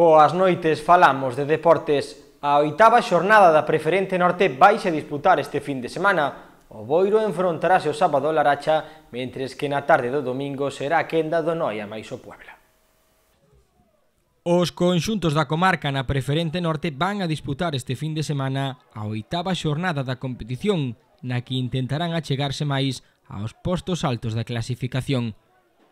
Boas noites, falamos de deportes. A oitava xornada da Preferente Norte vaise disputar este fin de semana. O Boiro enfrontarase o sábado a Laracha, mentres que na tarde do domingo será a quenda do Noia máis o Puebla. Os conxuntos da comarca na Preferente Norte van a disputar este fin de semana a oitava xornada da competición, na que intentarán achegarse máis aos postos altos da clasificación.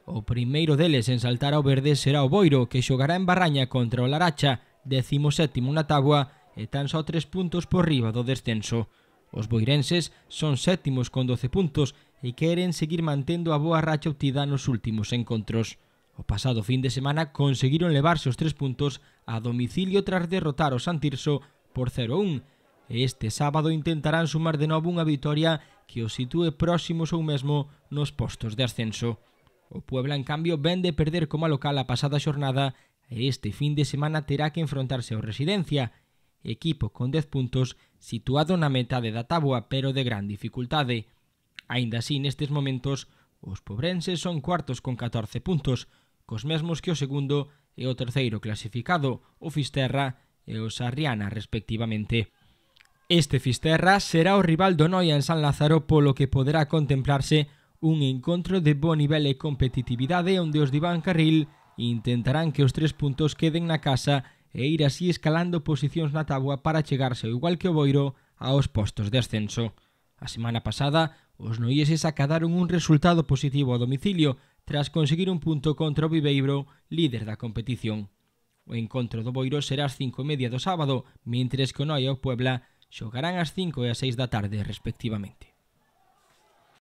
O primeiro deles en saltar ao verde será o Boiro, que xogará en Barraña contra o Laracha, 17º na tabua e tan só 3 puntos por riba do descenso. Os boirenses son sétimos con 12 puntos e queren seguir mantendo a boa racha obtida nos últimos encontros. O pasado fin de semana conseguiron levarse os tres puntos a domicilio tras derrotar o Santirso por 0-1. Este sábado intentarán sumar de novo unha vitoria que os sitúe próximos ou mesmo nos postos de ascenso. O Puebla, en cambio, ven de perder como local a pasada xornada e este fin de semana terá que enfrontarse ao Residencia, equipo con 10 puntos situado na metade da táboa pero de gran dificultade. Ainda así, nestes momentos, os pobrenses son cuartos con 14 puntos, cos mesmos que o segundo e o terceiro clasificado, o Fisterra e o Sarriana, respectivamente. Este Fisterra será o rival do Noia en San Lázaro polo que poderá contemplarse Un encontro de bo nivel e competitividade onde os de Iván Carril intentarán que os tres puntos queden na casa e ir así escalando posicións na tabua para chegarse igual que o Boiro aos postos de ascenso. A semana pasada, os noieses acadaron un resultado positivo a domicilio tras conseguir un punto contra o Viveiro, líder da competición. O encontro do Boiro será ás cinco e media do sábado, mentres que o Noia e o Puebla xogarán ás 5 e ás 6 da tarde, respectivamente.